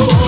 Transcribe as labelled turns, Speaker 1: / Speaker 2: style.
Speaker 1: Oh.